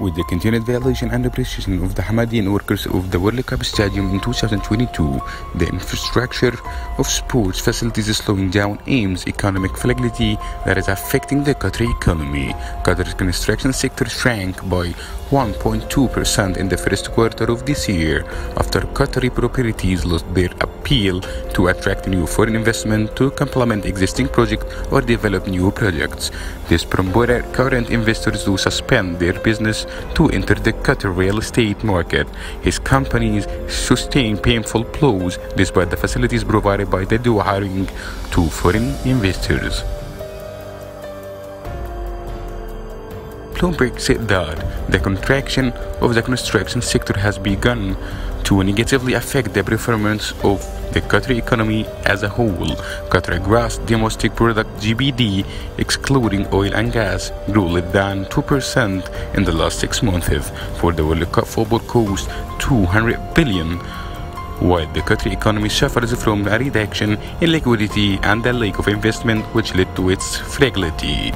with the continued violation and repression of the Hamdeen workers of the World Cup Stadium in 2022, the infrastructure of sports facilities is slowing down AIM's economic fragility that is affecting the Qatari economy. Qatar's construction sector shrank by 1.2% in the first quarter of this year after Qatari properties lost their appeal to attract new foreign investment to complement existing projects or develop new projects. This prompted current investors to suspend their business to enter the Qatar real estate market. His companies sustained painful blows despite the facilities provided by the Doha to foreign investors. Bloomberg said that the contraction of the construction sector has begun to negatively affect the performance of the Qatari economy as a whole. Qatar gross domestic product GDP, excluding oil and gas, grew less than 2% in the last six months. For the World Cup football cost 200 billion while the Qatari economy suffers from a reduction in liquidity and a lack of investment which led to its fragility.